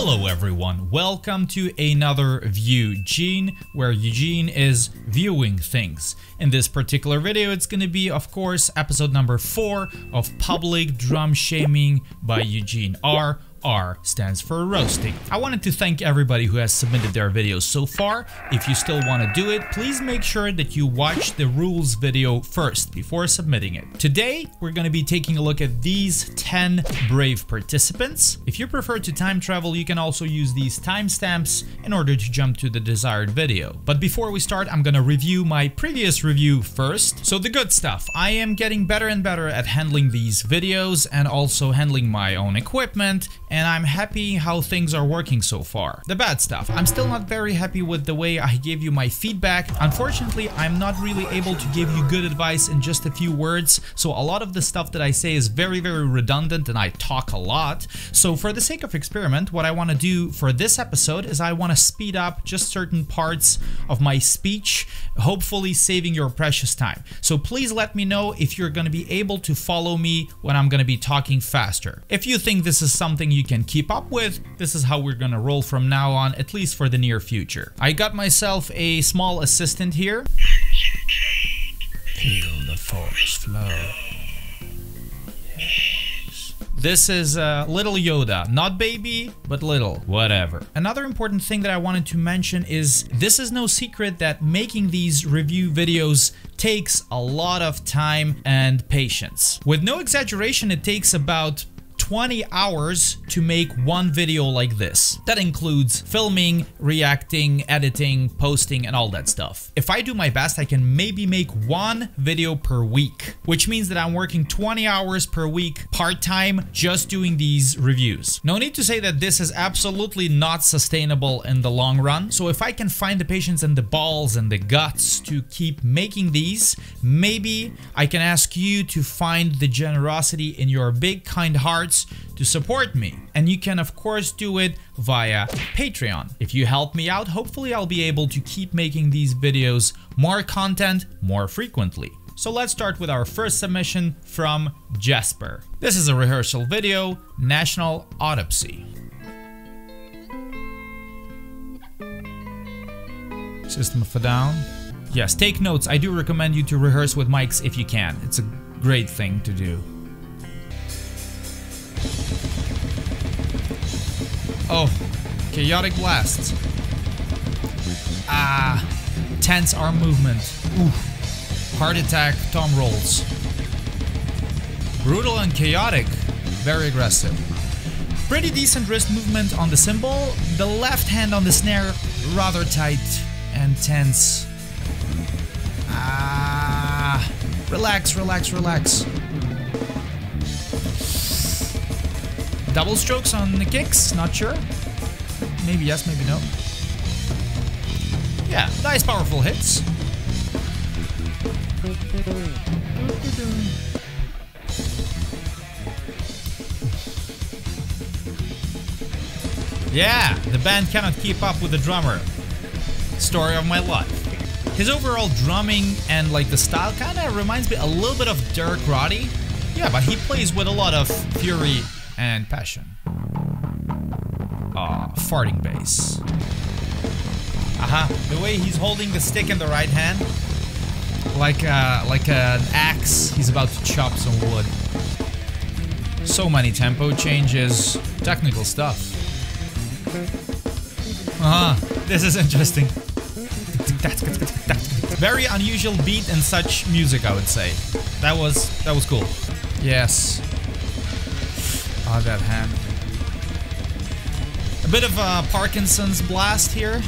Hello everyone, welcome to another View Gene, where Eugene is viewing things. In this particular video, it's gonna be, of course, episode number 4 of Public Drum Shaming by Eugene R. R stands for roasting. I wanted to thank everybody who has submitted their videos so far. If you still want to do it, please make sure that you watch the rules video first before submitting it. Today, we're going to be taking a look at these 10 brave participants. If you prefer to time travel, you can also use these timestamps in order to jump to the desired video. But before we start, I'm going to review my previous review first. So the good stuff, I am getting better and better at handling these videos and also handling my own equipment and I'm happy how things are working so far. The bad stuff, I'm still not very happy with the way I gave you my feedback. Unfortunately, I'm not really able to give you good advice in just a few words, so a lot of the stuff that I say is very, very redundant and I talk a lot. So for the sake of experiment, what I want to do for this episode is I want to speed up just certain parts of my speech, hopefully saving your precious time. So please let me know if you're going to be able to follow me when I'm going to be talking faster. If you think this is something you can keep up with, this is how we're gonna roll from now on, at least for the near future. I got myself a small assistant here. Feel the flow. This is uh, little Yoda, not baby, but little, whatever. Another important thing that I wanted to mention is this is no secret that making these review videos takes a lot of time and patience. With no exaggeration, it takes about 20 hours to make one video like this. That includes filming, reacting, editing, posting, and all that stuff. If I do my best, I can maybe make one video per week, which means that I'm working 20 hours per week part-time just doing these reviews. No need to say that this is absolutely not sustainable in the long run. So if I can find the patience and the balls and the guts to keep making these, maybe I can ask you to find the generosity in your big kind hearts to support me. And you can of course do it via Patreon. If you help me out, hopefully I'll be able to keep making these videos more content more frequently. So let's start with our first submission from Jesper. This is a rehearsal video, National Autopsy. System of a Down. Yes, take notes. I do recommend you to rehearse with mics if you can. It's a great thing to do. Oh, chaotic blasts. Ah, tense arm movement. Ooh, heart attack tom rolls. Brutal and chaotic. Very aggressive. Pretty decent wrist movement on the cymbal. The left hand on the snare, rather tight and tense. Ah, relax, relax, relax. Double strokes on the kicks, not sure. Maybe yes, maybe no. Yeah, nice powerful hits. Yeah, the band cannot keep up with the drummer. Story of my life. His overall drumming and like the style kind of reminds me a little bit of Derek Roddy. Yeah, but he plays with a lot of fury and passion. Ah, farting bass. Aha, the way he's holding the stick in the right hand, like uh, like an axe, he's about to chop some wood. So many tempo changes, technical stuff. Ah, uh -huh, this is interesting. Very unusual beat in such music, I would say. That was that was cool. Yes, That hand. A bit of a Parkinson's blast here.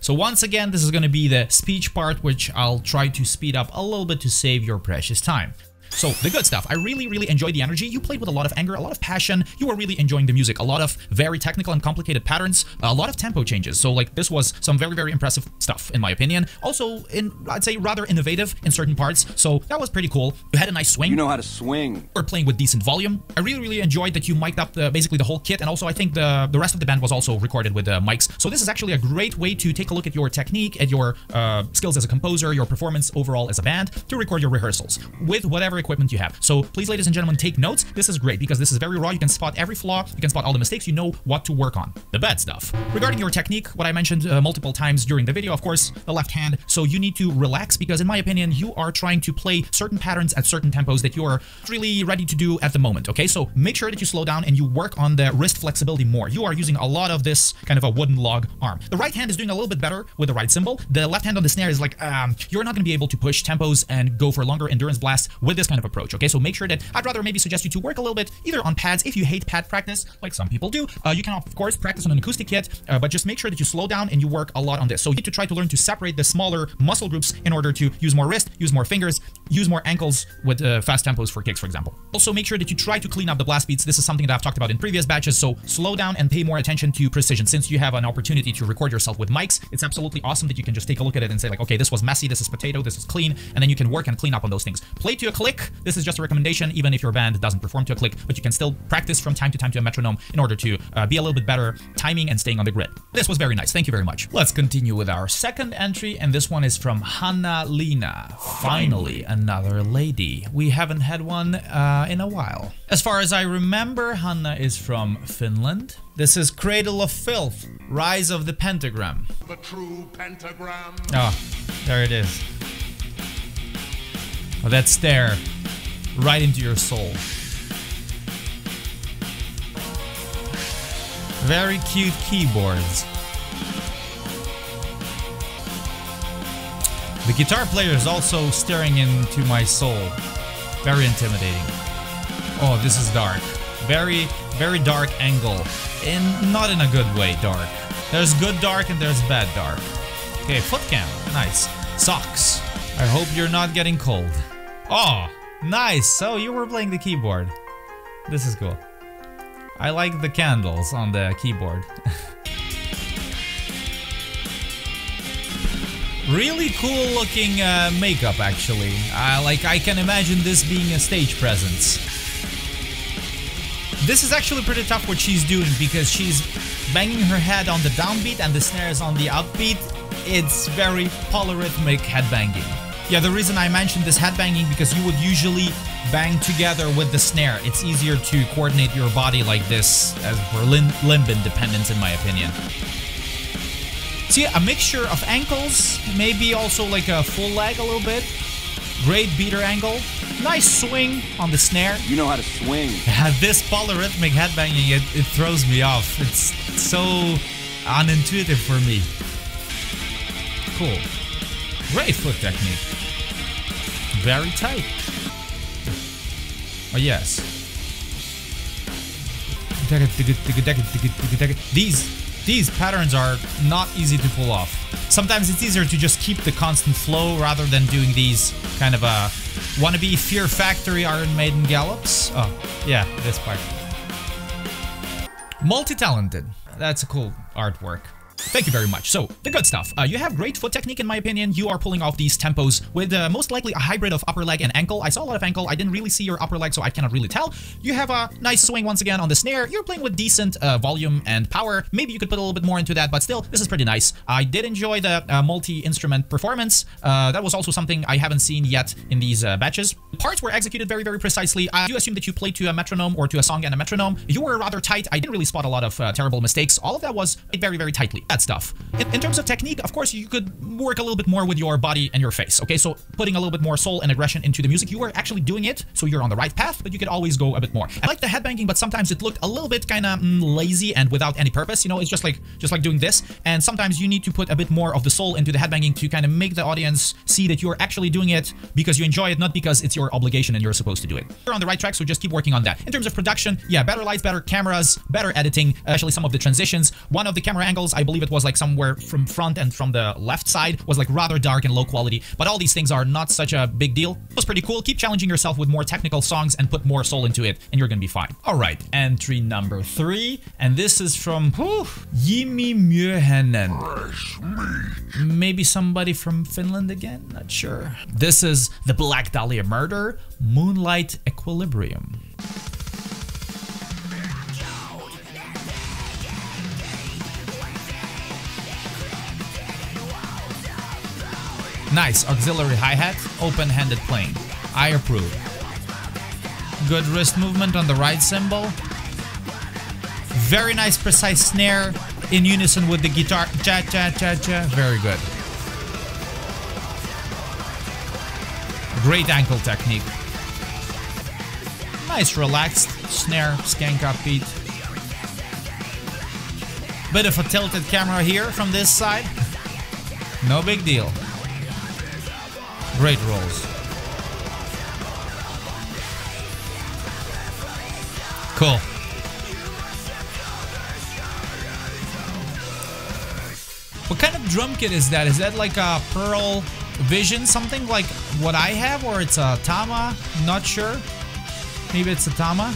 So once again, this is going to be the speech part, which I'll try to speed up a little bit to save your precious time. So the good stuff. I really, really enjoyed the energy. You played with a lot of anger, a lot of passion. You were really enjoying the music. A lot of very technical and complicated patterns. A lot of tempo changes. So like this was some very, very impressive stuff in my opinion. Also, in I'd say rather innovative in certain parts. So that was pretty cool. You had a nice swing. You know how to swing. We're playing with decent volume. I really, really enjoyed that you mic'd up the, basically the whole kit. And also I think the, the rest of the band was also recorded with uh, mics. So this is actually a great way to take a look at your technique, at your uh, skills as a composer, your performance overall as a band, to record your rehearsals with whatever equipment you have. So please, ladies and gentlemen, take notes. This is great because this is very raw. You can spot every flaw, you can spot all the mistakes, you know what to work on. The bad stuff. Regarding your technique, what I mentioned uh, multiple times during the video, of course, the left hand. So you need to relax because in my opinion, you are trying to play certain patterns at certain tempos that you are really ready to do at the moment, okay? So make sure that you slow down and you work on the wrist flexibility more. You are using a lot of this kind of a wooden log arm. The right hand is doing a little bit better with the right cymbal. The left hand on the snare is like, um, you're not going to be able to push tempos and go for longer endurance blasts with this kind of approach, okay? So make sure that I'd rather maybe suggest you to work a little bit either on pads if you hate pad practice, like some people do. Uh, you can, of course, practice on an acoustic kit, uh, but just make sure that you slow down and you work a lot on this. So you need to try to learn to separate the smaller muscle groups in order to use more wrist, use more fingers, use more ankles with uh, fast tempos for kicks, for example. Also, make sure that you try to clean up the blast beats. This is something that I've talked about in previous batches, so slow down and pay more attention to precision. Since you have an opportunity to record yourself with mics, it's absolutely awesome that you can just take a look at it and say like, okay, this was messy, this is potato, this is clean, and then you can work and clean up on those things. Play to a click. This is just a recommendation, even if your band doesn't perform to a click, but you can still practice from time to time to a metronome in order to uh, be a little bit better timing and staying on the grid. This was very nice. Thank you very much. Let's continue with our second entry, and this one is from Hanna-Leena. Finally, another lady. We haven't had one uh, in a while. As far as I remember, Hanna is from Finland. This is Cradle of Filth, Rise of the Pentagram. The true pentagram. Oh, there it is. Oh, that stare right into your soul. Very cute keyboards. The guitar player is also staring into my soul. Very intimidating. Oh, this is dark. Very, very dark angle. And not in a good way, dark. There's good dark and there's bad dark. Okay, foot cam. Nice. Socks. I hope you're not getting cold. Oh, nice. So you were playing the keyboard. This is cool. I like the candles on the keyboard. really cool looking uh, makeup actually. Uh, like I can imagine this being a stage presence. This is actually pretty tough what she's doing because she's banging her head on the downbeat and the snare is on the upbeat. It's very polyrhythmic headbanging. Yeah, the reason I mentioned this headbanging because you would usually bang together with the snare. It's easier to coordinate your body like this as Berlin Limb independence in my opinion. See, a mixture of ankles, maybe also like a full leg a little bit. Great beater angle. Nice swing on the snare. You know how to swing. this polyrhythmic headbanging, it, it throws me off. It's so unintuitive for me. Cool. Great foot technique. Very tight. Oh, yes. These these patterns are not easy to pull off. Sometimes it's easier to just keep the constant flow rather than doing these kind of a wannabe Fear Factory Iron Maiden gallops. Oh, yeah, this part. Multi-talented. That's a cool artwork. Thank you very much. So, the good stuff. Uh, you have great foot technique in my opinion. You are pulling off these tempos with uh, most likely a hybrid of upper leg and ankle. I saw a lot of ankle. I didn't really see your upper leg, so I cannot really tell. You have a nice swing once again on the snare. You're playing with decent uh, volume and power. Maybe you could put a little bit more into that, but still, this is pretty nice. I did enjoy the uh, multi-instrument performance. Uh, that was also something I haven't seen yet in these uh, batches. Parts were executed very, very precisely. I do assume that you played to a metronome or to a song and a metronome. You were rather tight. I didn't really spot a lot of terrible mistakes. All of that was very, very tightly. That stuff. In, in, terms of technique, of course, you could work a little bit more with your body and your face, okay? So putting a little bit more soul and aggression into the music, you are actually doing it, so you're on the right path, but you could always go a bit more. I like the headbanging, but sometimes it looked a little bit kind of mm, lazy and without any purpose, you know? It's just like just like doing this, and sometimes you need to put a bit more of the soul into the headbanging to kind of make the audience see that you're actually doing it because you enjoy it, not because it's your obligation and you're supposed to do it. You're on the right track, so just keep working on that. In terms of production, yeah, better lights, better cameras, better editing, especially some of the transitions. One of the camera angles, I believe it was like somewhere from front and from the left side was like rather dark and low quality, but all these things are not such a big deal. It was pretty cool. Keep challenging yourself with more technical songs and put more soul into it, and you're gonna be fine. All right, entry number three, and this is from Jimi Myöhänen. Maybe somebody from Finland again? Not sure. This is The Black Dahlia Murder, Moonlight Equilibrium. Nice, auxiliary hi-hat, open-handed playing. I approve. Good wrist movement on the right cymbal. Very nice precise snare in unison with the guitar. Cha cha cha cha. Very good. Great ankle technique. Nice relaxed snare, skank up beat. Bit of a tilted camera here from this side. No big deal. Great rolls. Cool. What kind of drum kit is that? Is that like a Pearl Vision, something like what I have, or it's a Tama? Not sure. Maybe it's a Tama.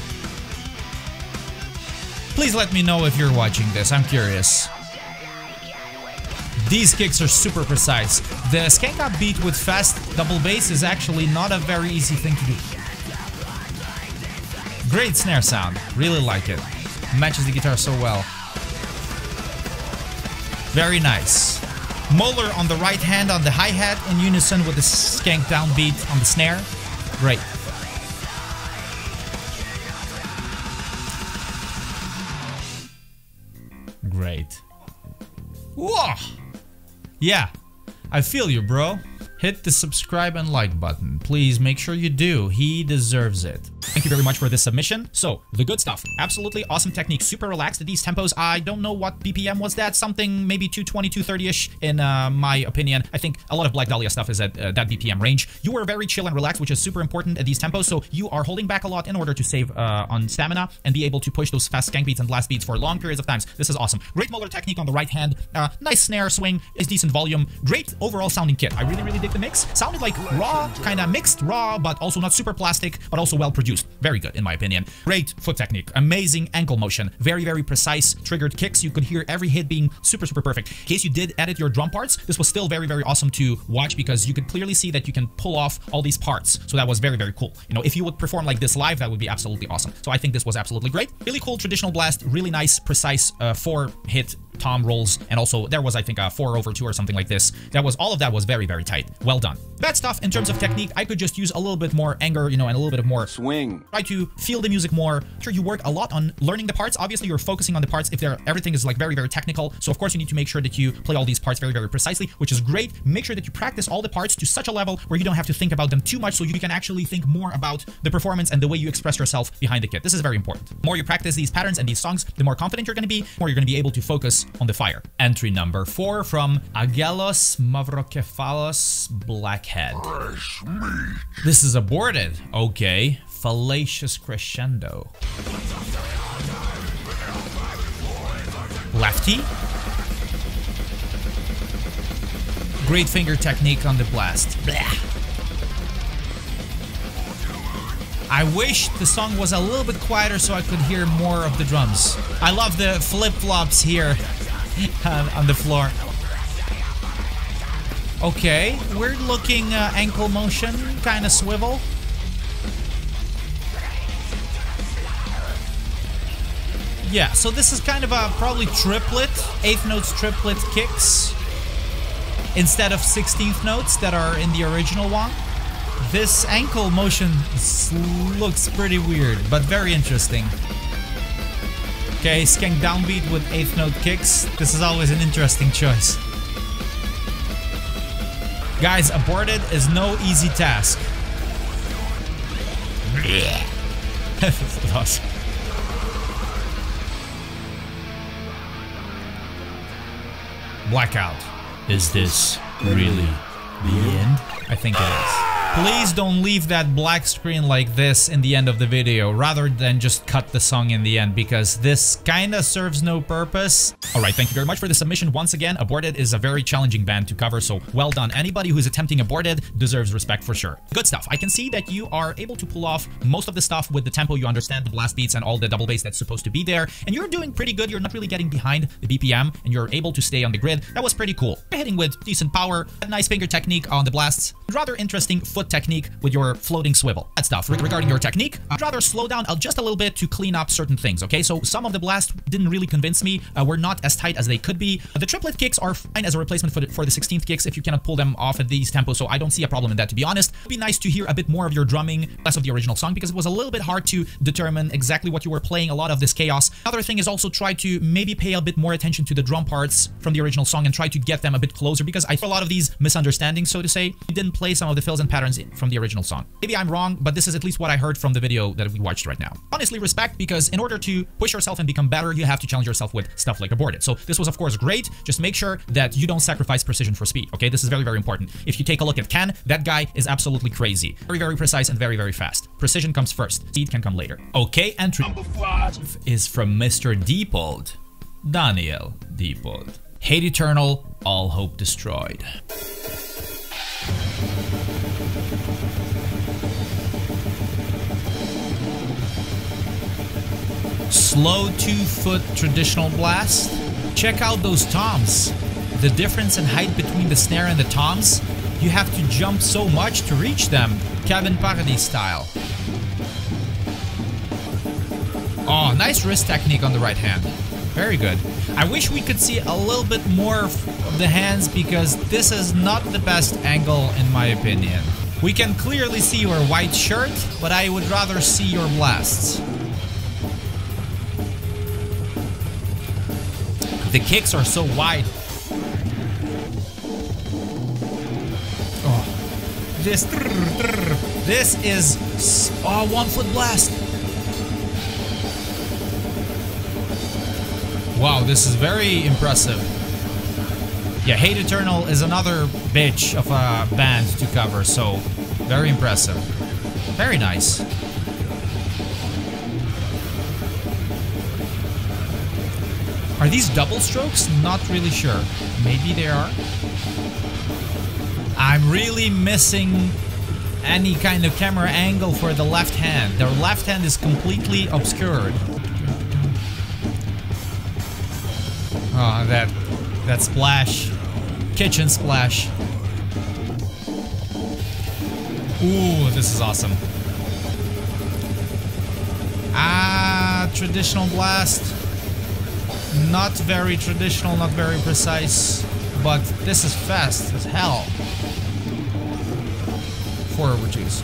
Please let me know if you're watching this. I'm curious. These kicks are super precise. The skank up beat with fast double bass is actually not a very easy thing to do. Great snare sound. Really like it. Matches the guitar so well. Very nice. Moeller on the right hand on the hi-hat in unison with the skank downbeat on the snare. Great. Yeah, I feel you, bro. Hit the subscribe and like button. Please make sure you do. He deserves it. Thank you very much for this submission. So, the good stuff. Absolutely awesome technique. Super relaxed at these tempos. I don't know what BPM was that. Something maybe 220, 230-ish in uh, my opinion. I think a lot of Black Dahlia stuff is at uh, that BPM range. You are very chill and relaxed, which is super important at these tempos. So you are holding back a lot in order to save uh, on stamina and be able to push those fast skank beats and blast beats for long periods of times. This is awesome. Great Moeller technique on the right hand. Uh, nice snare swing. Is decent volume. Great overall sounding kit. I really, really dig the mix. Sounded like raw, kind of mixed raw, but also not super plastic, but also well produced. Very good, in my opinion. Great foot technique. Amazing ankle motion. Very, very precise triggered kicks. You could hear every hit being super, super perfect. In case you did edit your drum parts, this was still very, very awesome to watch because you could clearly see that you can pull off all these parts. So that was very, very cool. You know, if you would perform like this live, that would be absolutely awesome. So I think this was absolutely great. Really cool traditional blast. Really nice, precise uh, four hit tom rolls and also there was i think a four over two or something like this that was all of that was very very tight well done bad stuff in terms of technique i could just use a little bit more anger you know and a little bit of more Swing. Try to feel the music more. Sure you work a lot on learning the parts. Obviously you're focusing on the parts. If they're everything is like very very technical so of course you need to make sure that you play all these parts very very precisely which is great. Make sure that you practice all the parts to such a level where you don't have to think about them too much so you can actually think more about the performance and the way you express yourself behind the kit. This is very important. The more you practice these patterns and these songs the more confident you're going to be more you're going to be able to focus on the fire. Entry number four from Agelos Mavrokefalos Blackhead. This is aborted. Okay fallacious crescendo lefty great finger technique on the blast Blah. I wish the song was a little bit quieter so I could hear more of the drums. I love the flip-flops here on, the floor. Okay, weird looking uh, ankle motion, kind of swivel. Yeah, so this is kind of a probably triplet, eighth notes triplet kicks instead of 16th notes that are in the original one. This ankle motion looks pretty weird, but very interesting. Okay, skank downbeat with 8th note kicks. This is always an interesting choice. Guys, aborted is no easy task. That's awesome. Blackout. Is this really the end? I think it is. Please don't leave that black screen like this in the end of the video rather than just cut the song in the end because this kinda serves no purpose. Alright, thank you very much for the submission. Once again, Aborted is a very challenging band to cover, so well done. Anybody who's attempting Aborted deserves respect for sure. Good stuff. I can see that you are able to pull off most of the stuff with the tempo. You understand the blast beats and all the double bass that's supposed to be there, and you're doing pretty good. You're not really getting behind the BPM, and you're able to stay on the grid. That was pretty cool. Hitting with decent power, a nice finger technique on the blasts, rather interesting foot technique with your floating swivel. That stuff. Re regarding your technique, I'd rather slow down just a little bit to clean up certain things, okay? So some of the blasts didn't really convince me. Uh, were not as tight as they could be. The triplet kicks are fine as a replacement for the, for the 16th kicks if you cannot pull them off at these tempos, so I don't see a problem in that, to be honest. It'd be nice to hear a bit more of your drumming, less of the original song, because it was a little bit hard to determine exactly what you were playing, a lot of this chaos. Another thing is also try to maybe pay a bit more attention to the drum parts from the original song and try to get them a bit closer, because I feel a lot of these misunderstandings, so to say. You didn't play some of the fills and patterns from the original song. Maybe I'm wrong, but this is at least what I heard from the video that we watched right now. Honestly, respect, because in order to push yourself and become better, you have to challenge yourself with stuff like aborted. So this was, of course, great. Just make sure that you don't sacrifice precision for speed, okay? This is very, very important. If you take a look at Ken, that guy is absolutely crazy. Very, very precise and very, very fast. Precision comes first. Speed can come later. Okay, entry is from Mr. Diepold. Daniel Diepold. Hate Eternal, all hope destroyed. Slow two-foot traditional blast. Check out those toms. The difference in height between the snare and the toms, you have to jump so much to reach them, Kevin Paradis style. Oh, nice wrist technique on the right hand. Very good. I wish we could see a little bit more of the hands because this is not the best angle in my opinion. We can clearly see your white shirt, but I would rather see your blasts. The kicks are so wide. Oh, this, this is oh, one foot blast. Wow, this is very impressive. Yeah, Hate Eternal is another bitch of a band to cover, so very impressive. Very nice. Are these double strokes? Not really sure. Maybe they are. I'm really missing any kind of camera angle for the left hand. Their left hand is completely obscured. Oh, that that splash. Kitchen splash. Ooh, this is awesome. Ah, traditional blast. Not very traditional, not very precise, but this is fast as hell. Four overages.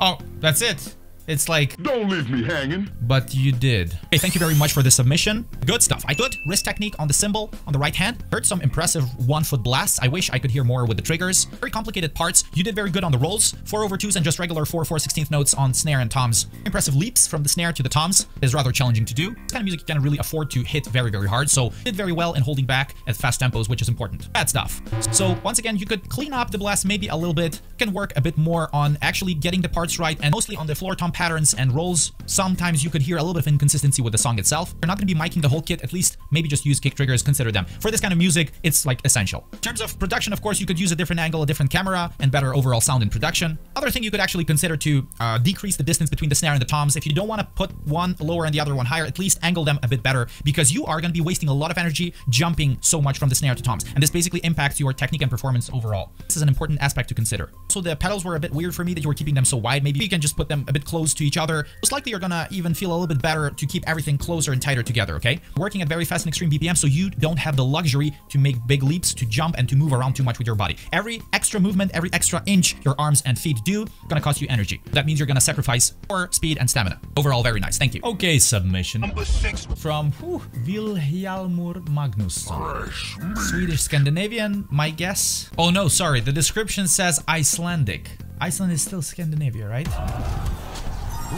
Oh, that's it. It's like, Don't leave me hanging. but you did. Hey, thank you very much for the submission. Good stuff. I good wrist technique on the cymbal on the right hand. Heard some impressive one foot blasts. I wish I could hear more with the triggers. Very complicated parts. You did very good on the rolls. Four over twos and just regular four four sixteenth notes on snare and toms. Impressive leaps from the snare to the toms is rather challenging to do. This kind of music you can really afford to hit very, very hard. So did very well in holding back at fast tempos, which is important. Bad stuff. So once again, you could clean up the blast maybe a little bit. You can work a bit more on actually getting the parts right and mostly on the floor tom patterns and rolls. Sometimes you could hear a little bit of inconsistency with the song itself. You're not going to be miking the whole kit, at least maybe just use kick triggers, consider them. For this kind of music, it's like essential. In terms of production, of course, you could use a different angle, a different camera, and better overall sound in production. Other thing you could actually consider to uh, decrease the distance between the snare and the toms. If you don't want to put one lower and the other one higher, at least angle them a bit better because you are going to be wasting a lot of energy jumping so much from the snare to toms. And this basically impacts your technique and performance overall. This is an important aspect to consider. So the pedals were a bit weird for me that you were keeping them so wide. Maybe you can just put them a bit close to each other. Most likely you're gonna even feel a little bit better to keep everything closer and tighter together, okay? Working at very fast and extreme BPM, so you don't have the luxury to make big leaps, to jump, and to move around too much with your body. Every extra movement, every extra inch your arms and feet do, gonna cost you energy. That means you're gonna sacrifice power, speed, and stamina. Overall, very nice. Thank you. Okay, submission Number six. from whew, Vilhjalmur Magnusson. Swedish Scandinavian, my guess. Oh no, sorry, the description says Icelandic. Iceland is still Scandinavia, right?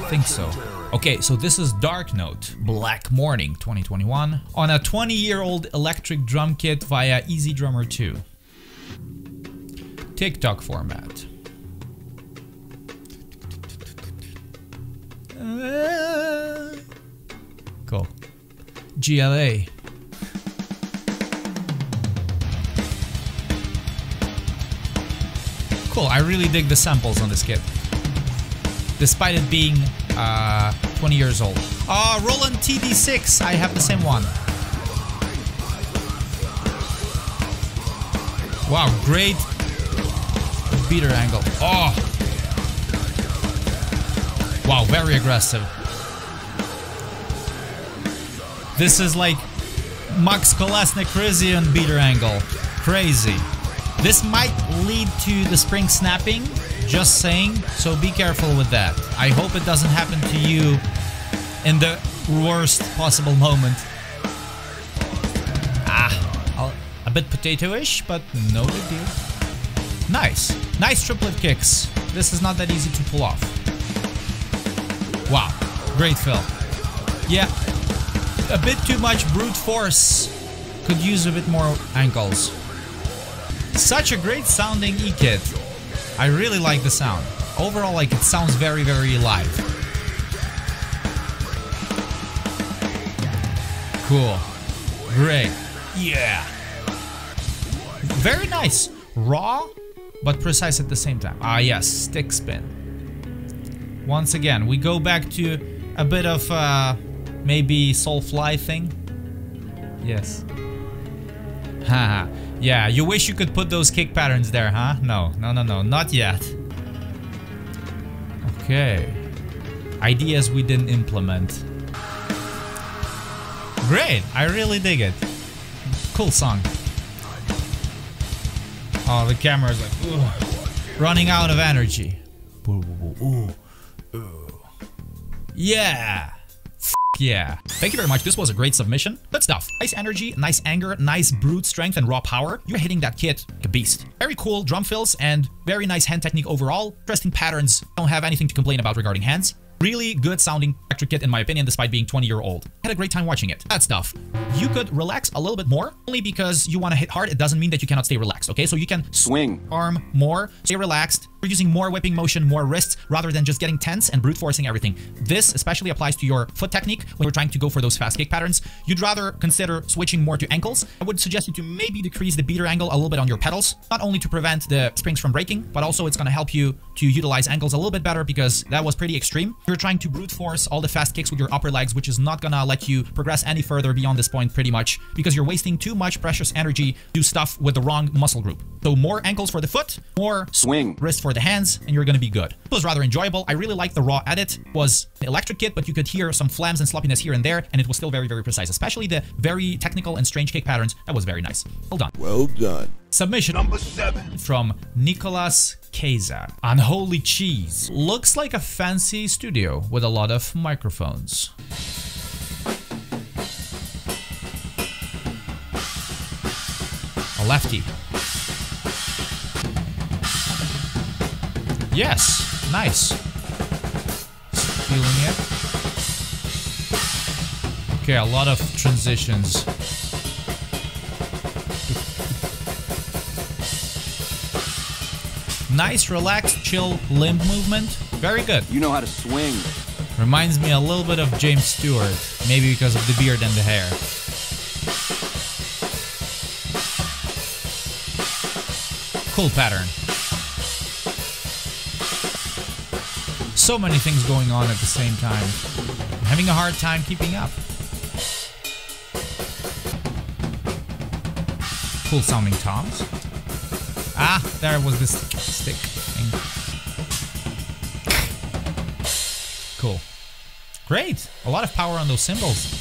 Think so. Okay, so this is Dark Note, Black Morning 2021 on a 20 year old electric drum kit via EZdrummer 2. TikTok format. Uh, Cool. GLA. Cool, I really dig the samples on this kit. Despite it being uh, 20 years old. Uh, Roland TD6, I have the same one. Wow, great, beater angle. Oh! Wow, very aggressive. This is like Max Kolesnik beater angle. Crazy. This might lead to the spring snapping, just saying, so be careful with that. I hope it doesn't happen to you in the worst possible moment. Ah, a bit potato-ish, but no big deal. Nice. Nice triplet kicks. This is not that easy to pull off. Wow. Great fill. Yeah. A bit too much brute force. Could use a bit more ankles. Such a great sounding E-kit. I really like the sound. Overall, like, it sounds very, very alive. Cool. Great. Yeah. Very nice. Raw, but precise at the same time. Ah, yes. Stick spin. Once again, we go back to a bit of uh, maybe Soulfly thing. Yes. Haha. yeah, you wish you could put those kick patterns there, huh? No, no, no, no, not yet. Okay. Ideas we didn't implement. Great, I really dig it. Cool song. Oh, the camera's like, ooh, running out of energy. Ooh, ooh. Yeah. Yeah. Thank you very much. This was a great submission. Good stuff. Nice energy, nice anger, nice brute strength and raw power. You're hitting that kit like a beast. Very cool drum fills and very nice hand technique overall. Interesting patterns. Don't have anything to complain about regarding hands. Really good sounding electric kit in my opinion despite being 20 year old. Had a great time watching it. That stuff. You could relax a little bit more only because you want to hit hard. It doesn't mean that you cannot stay relaxed. Okay, so you can swing arm more, stay relaxed. You're using more whipping motion, more wrists rather than just getting tense and brute forcing everything. This especially applies to your foot technique when you're trying to go for those fast kick patterns. You'd rather consider switching more to ankles. I would suggest you to maybe decrease the beater angle a little bit on your pedals, not only to prevent the springs from breaking, but also it's going to help you to utilize ankles a little bit better because that was pretty extreme. You're trying to brute force all the fast kicks with your upper legs, which is not to let you progress any further beyond this point pretty much because you're wasting too much precious energy to stuff with the wrong muscle group. So more ankles for the foot, more swing wrist for the hands, and you're going to be good. It was rather enjoyable. I really liked the raw edit. It was an electric kit, but you could hear some flams and sloppiness here and there, and it was still very, very precise, especially the very technical and strange kick patterns. That was very nice. Well done. Well done. Submission Number seven. from Nicolas Käser. Unholy Cheese. Looks like a fancy studio with a lot of microphones. A lefty. Yes, nice. Feeling it. Okay, a lot of transitions. Nice, relaxed, chill limb movement. Very good. You know how to swing. Reminds me a little bit of James Stewart. Maybe because of the beard and the hair. Cool pattern. So many things going on at the same time. I'm having a hard time keeping up. Cool sounding toms. Ah, there was this stick thing. Cool. Great! A lot of power on those cymbals.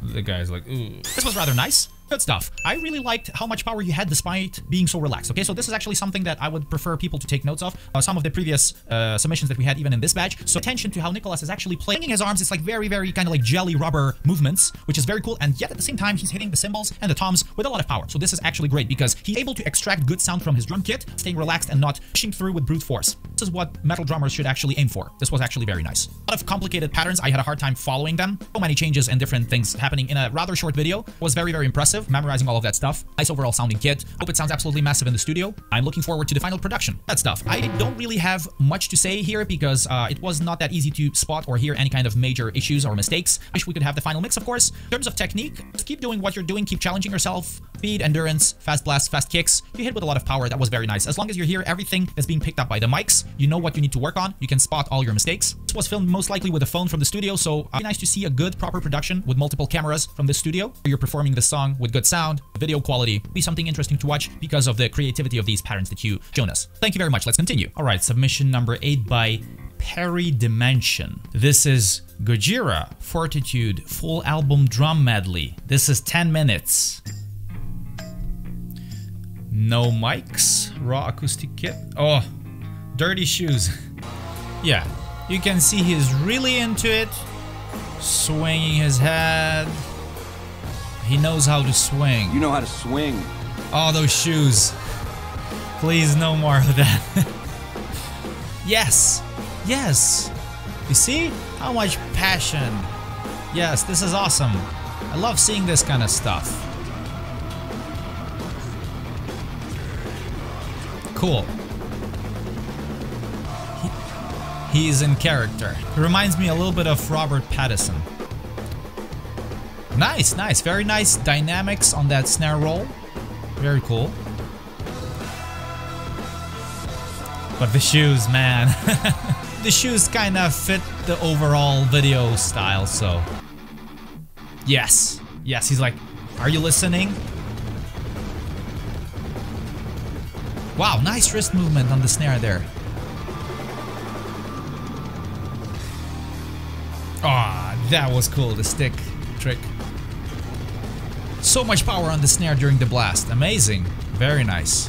The guy's like, ooh. This was rather nice. Good stuff. I really liked how much power you had despite being so relaxed. Okay, so this is actually something that I would prefer people to take notes of. Uh, some of the previous uh, submissions that we had even in this batch. So attention to how Nicolas is actually playing his arms. It's like very, very kind of like jelly rubber movements, which is very cool. And yet at the same time, he's hitting the cymbals and the toms with a lot of power. So this is actually great because he's able to extract good sound from his drum kit, staying relaxed and not pushing through with brute force. This is what metal drummers should actually aim for. This was actually very nice. A lot of complicated patterns. I had a hard time following them. So many changes and different things happening in a rather short video. Was very, very impressive. Memorizing all of that stuff. Nice overall sounding kit. Hope it sounds absolutely massive in the studio. I'm looking forward to the final production. That stuff. I don't really have much to say here because uh, it was not that easy to spot or hear any kind of major issues or mistakes. Wish we could have the final mix, of course. In terms of technique, just keep doing what you're doing. Keep challenging yourself. Speed, endurance, fast blast, fast kicks. You hit with a lot of power. That was very nice. As long as you hear everything that's being picked up by the mics, you know what you need to work on. You can spot all your mistakes. This was filmed most likely with a phone from the studio, so uh, nice to see a good, proper production with multiple cameras from the studio. You're performing the song with good sound, video quality. Be something interesting to watch because of the creativity of these patterns that you shown us. Thank you very much. Let's continue. All right, submission number eight by Perry Dimension. This is Gojira Fortitude full album drum medley. This is 10 minutes. No mics, raw acoustic kit. Oh, dirty shoes. yeah, you can see he's really into it, swinging his head. He knows how to swing. You know how to swing. Oh, those shoes. Please, no more of that. yes, yes. You see how much passion. Yes, this is awesome. I love seeing this kind of stuff. Cool. He, he's in character. He reminds me a little bit of Robert Pattinson. Nice, nice, very nice dynamics on that snare roll. Very cool. But the shoes, man. the shoes kind of fit the overall video style, so. Yes. Yes, he's like, are you listening? Wow, nice wrist movement on the snare there. Ah, oh, that was cool, the stick trick. So much power on the snare during the blast. Amazing. Very nice.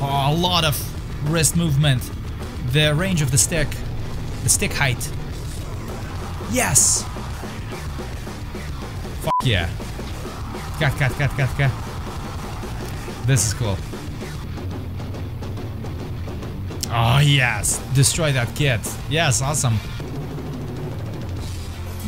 Oh, a lot of wrist movement. The range of the stick. The stick height. Yes! Fuck yeah. Cut, cut, cut, cut, cut. This is cool. Oh, yes. Destroy that kit. Yes, awesome.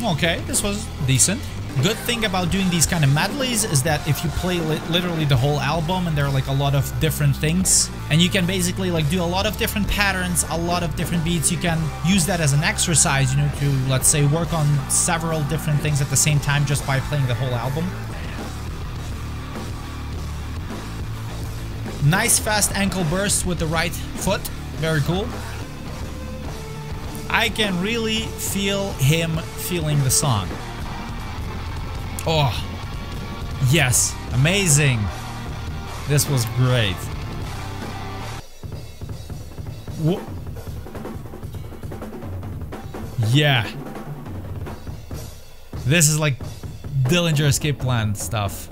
Okay, this was decent. Good thing about doing these kind of medleys is that if you play li literally the whole album and there are like a lot of different things and you can basically like do a lot of different patterns, a lot of different beats, you can use that as an exercise, you know, to let's say work on several different things at the same time just by playing the whole album. Nice fast ankle burst with the right foot. Very cool. I can really feel him feeling the song. Oh, yes, amazing. This was great. Wh yeah. This is like Dillinger escape plan stuff.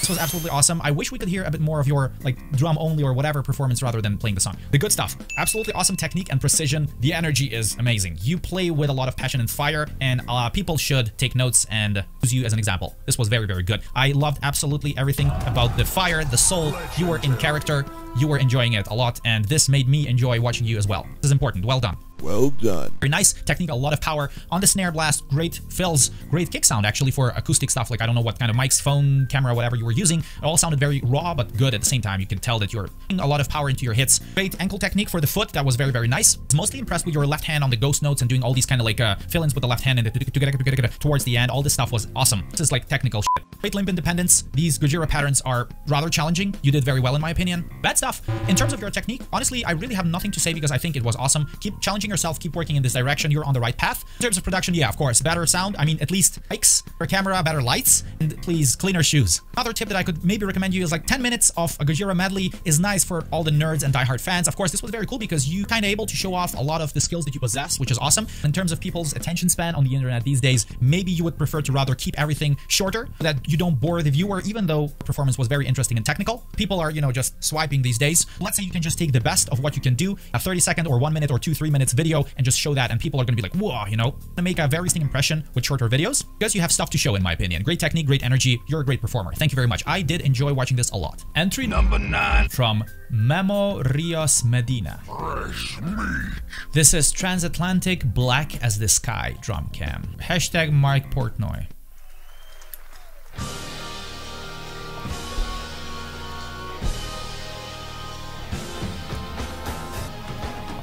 This was absolutely awesome. I wish we could hear a bit more of your like drum only or whatever performance rather than playing the song. The good stuff. Absolutely awesome technique and precision. The energy is amazing. You play with a lot of passion and fire and uh, people should take notes and use you as an example. This was very, very good. I loved absolutely everything about the fire, the soul. You were in character. You were enjoying it a lot and this made me enjoy watching you as well. This is important. Well done. Well done. Very nice technique, a lot of power on the snare blast, great fills, great kick sound actually for acoustic stuff. Like I don't know what kind of mics, phone, camera, whatever you were using. It all sounded very raw but good at the same time. You can tell that you're putting a lot of power into your hits. Great ankle technique for the foot. That was very, very nice. Mostly impressed with your left hand on the ghost notes and doing all these kind of like uh, fill-ins with the left hand and the towards the end. All this stuff was awesome. This is like technical shit. Great limp independence. These Gojira patterns are rather challenging. You did very well in my opinion. Bad stuff. In terms of your technique, honestly, I really have nothing to say because I think it was awesome. Keep challenging yourself, keep working in this direction, you're on the right path. In terms of production, yeah, of course, better sound. I mean, at least mics, better camera, better lights, and please, cleaner shoes. Another tip that I could maybe recommend you is like 10 minutes of a Gojira medley is nice for all the nerds and diehard fans. Of course, this was very cool because you kind of able to show off a lot of the skills that you possess, which is awesome. In terms of people's attention span on the internet these days, maybe you would prefer to rather keep everything shorter so that you don't bore the viewer, even though performance was very interesting and technical. People are, you know, just swiping these days. Let's say you can just take the best of what you can do, a 30 second or one minute or two, three minutes video and just show that and people are going to be like, whoa, you know, to make a very distinct impression with shorter videos because you have stuff to show in my opinion. Great technique, great energy. You're a great performer. Thank you very much. I did enjoy watching this a lot. Entry Number nine. from Memo Rios Medina. Fresh meat. This is Transatlantic Black as the Sky drum cam. Hashtag Mike Portnoy.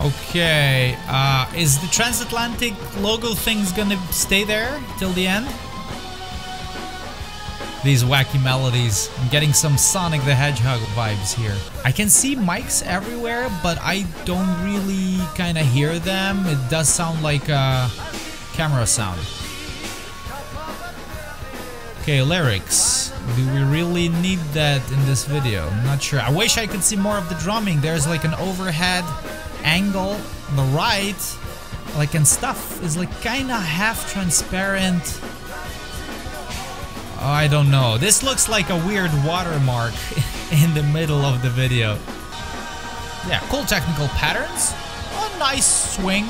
Okay, uh, is the transatlantic logo things gonna stay there till the end? these wacky melodies. I'm getting some Sonic the Hedgehog vibes here. I can see mics everywhere, but I don't really kind of hear them. It does sound like a camera sound. Okay, lyrics. Do we really need that in this video? I'm not sure. I wish I could see more of the drumming. There's like an overhead angle on the right. Like and stuff is like kinda half transparent. Oh, I don't know. This looks like a weird watermark in the middle of the video. Yeah, cool technical patterns. A nice swing.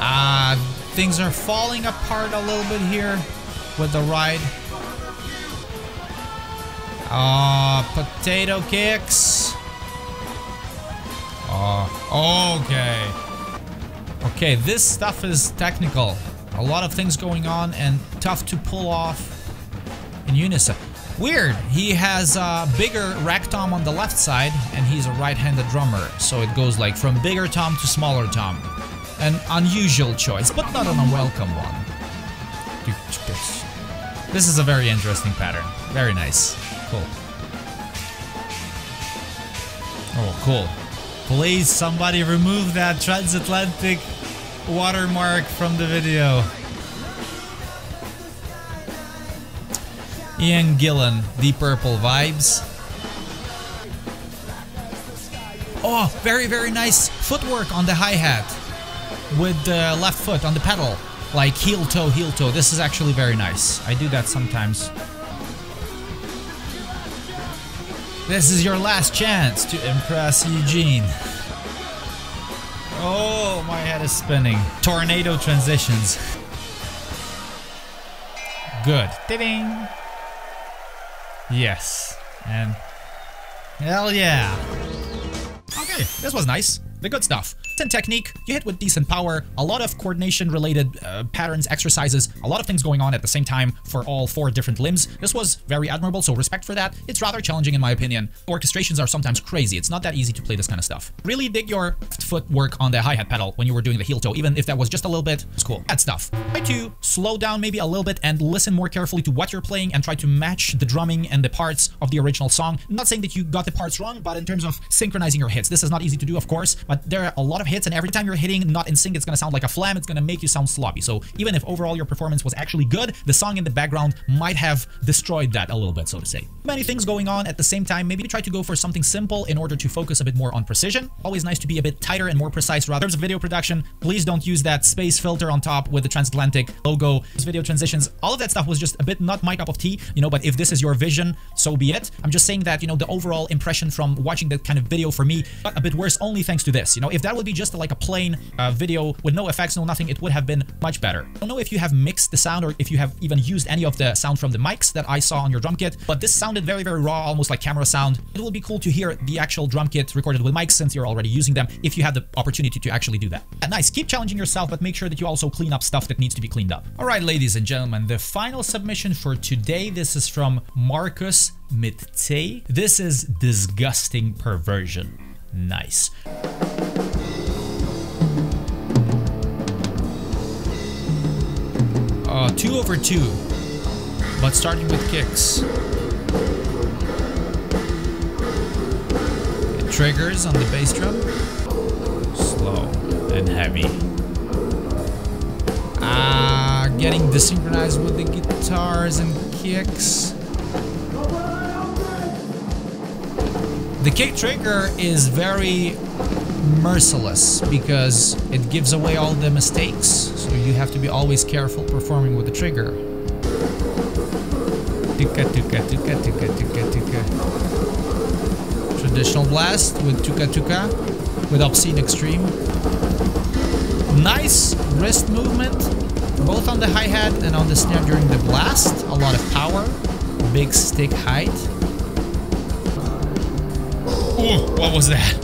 Ah, uh, things are falling apart a little bit here with the ride. Ah, uh, potato kicks. Oh, okay. Okay, this stuff is technical. A lot of things going on and tough to pull off in unison. Weird, he has a bigger rack tom on the left side and he's a right-handed drummer. So it goes like from bigger tom to smaller tom. An unusual choice, but not an unwelcome one. This is a very interesting pattern. Very nice. Cool. Oh, cool. Please, somebody remove that transatlantic watermark from the video. Ian Gillan, Deep Purple vibes. Oh, very, very nice footwork on the hi-hat with the left foot on the pedal. Like heel toe, heel toe. This is actually very nice. I do that sometimes. This is your last chance to impress Eugene. Oh, my head is spinning. Tornado transitions. Good. Ding. Yes. And hell yeah. Okay, this was nice. The good stuff and technique, you hit with decent power, a lot of coordination related uh, patterns, exercises, a lot of things going on at the same time for all four different limbs. This was very admirable, so respect for that. It's rather challenging in my opinion. Orchestrations are sometimes crazy. It's not that easy to play this kind of stuff. Really dig your foot work on the hi-hat pedal when you were doing the heel toe, even if that was just a little bit. It's cool. That stuff. Try to slow down maybe a little bit and listen more carefully to what you're playing and try to match the drumming and the parts of the original song. I'm not saying that you got the parts wrong, but in terms of synchronizing your hits, this is not easy to do, of course, but there are a lot of hits and every time you're hitting not in sync, it's gonna sound like a flam, it's gonna make you sound sloppy. So even if overall your performance was actually good, the song in the background might have destroyed that a little bit, so to say. Many things going on at the same time, maybe try to go for something simple in order to focus a bit more on precision. Always nice to be a bit tighter and more precise rather. Of video production, please don't use that space filter on top with the transatlantic logo. Video transitions, all of that stuff was just a bit not my cup of tea, you know, but if this is your vision, so be it. I'm just saying that, you know, the overall impression from watching that kind of video for me got a bit worse only thanks to this. You know, if that would be just like a plain uh, video with no effects, no nothing, it would have been much better. I don't know if you have mixed the sound or if you have even used any of the sound from the mics that I saw on your drum kit, but this sounded very, very raw, almost like camera sound. It will be cool to hear the actual drum kit recorded with mics since you're already using them, if you have the opportunity to actually do that. And nice, keep challenging yourself, but make sure that you also clean up stuff that needs to be cleaned up. All right, ladies and gentlemen, the final submission for today, this is from Marcus Mit-C. This is Disgusting Perversion. Nice. Uh, two over two, but starting with kicks. It triggers on the bass drum. Slow and heavy. Ah, uh, getting desynchronized with the guitars and kicks. The kick trigger is very merciless because it gives away all the mistakes, so you have to be always careful performing with the trigger. Tuka tuka tuka tuka tuka tuka. Traditional blast with tuka tuka with obscene extreme. Nice wrist movement, both on the hi-hat and on the snare during the blast. A lot of power, big stick height. Ooh, what was that?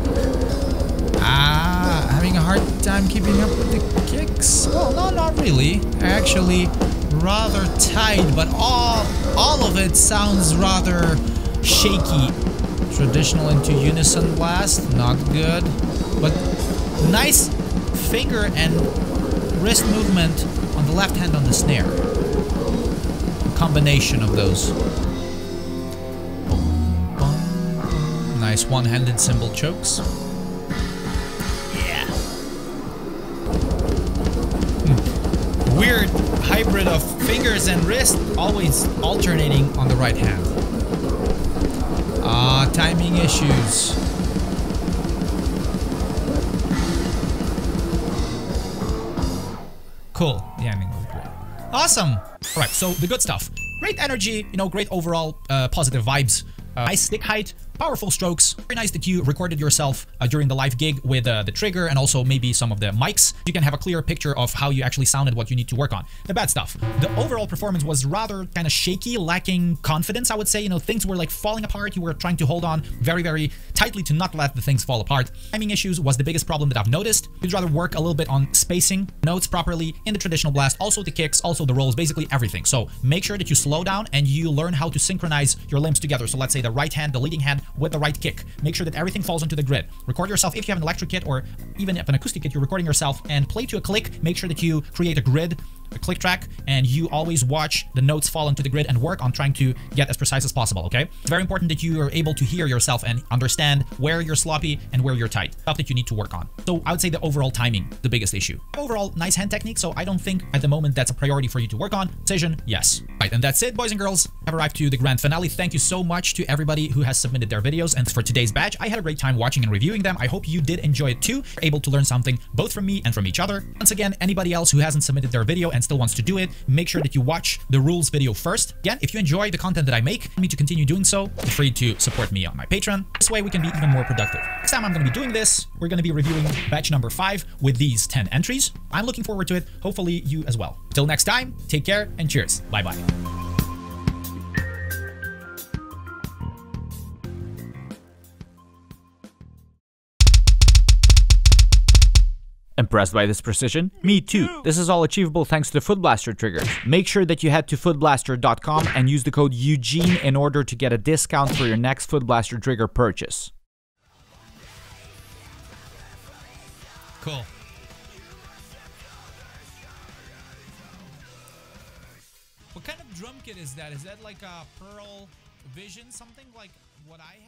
A hard time keeping up with the kicks? Well, no, not really. Actually, rather tight, but all, all of it sounds rather shaky. Traditional into unison blast, not good. But nice finger and wrist movement on the left hand on the snare. combination of those. Nice one-handed cymbal chokes. Hybrid of fingers and wrist, always alternating on the right hand. Ah, timing issues. Cool. The ending was great. Awesome. All right, so the good stuff. Great energy, you know, great overall uh, positive vibes. Uh, nice stick height, powerful strokes. Very nice that you recorded yourself uh, during the live gig with uh, the trigger and also maybe some of the mics. You can have a clear picture of how you actually sounded, what you need to work on. The bad stuff. The overall performance was rather kind of shaky, lacking confidence, I would say. You know, things were like falling apart. You were trying to hold on very, very tightly to not let the things fall apart. Timing issues was the biggest problem that I've noticed. You'd rather work a little bit on spacing notes properly in the traditional blast, also the kicks, also the rolls, basically everything. So make sure that you slow down and you learn how to synchronize your limbs together. So let's say the right hand, the leading hand with the right kick. Make sure that everything falls into the grid. Record yourself if you have an electric kit or even if an acoustic kit, you're recording yourself and play to a click. Make sure that you create a grid a click track and you always watch the notes fall into the grid and work on trying to get as precise as possible, okay? It's very important that you are able to hear yourself and understand where you're sloppy and where you're tight, stuff that you need to work on. So I would say the overall timing, the biggest issue. Overall, nice hand technique, so I don't think at the moment that's a priority for you to work on. Precision, yes. Right, and that's it, boys and girls. Have arrived to the grand finale. Thank you so much to everybody who has submitted their videos. And for today's batch, I had a great time watching and reviewing them. I hope you did enjoy it too, able to learn something both from me and from each other. Once again, anybody else who hasn't submitted their video and still wants to do it, make sure that you watch the rules video first. Again, if you enjoy the content that I make, me to continue doing so, feel free to support me on my Patreon. This way we can be even more productive. Next time I'm going to be doing this, we're going to be reviewing batch number 5 with these 10 entries. I'm looking forward to it. Hopefully you as well. Till next time, take care and cheers. Bye-bye. Impressed by this precision? Me too. This is all achievable thanks to the Footblaster triggers. Make sure that you head to footblaster.com and use the code Eugene in order to get a discount for your next Footblaster trigger purchase. Cool. What kind of drum kit is that? Is that like a Pearl Vision, something like what I have,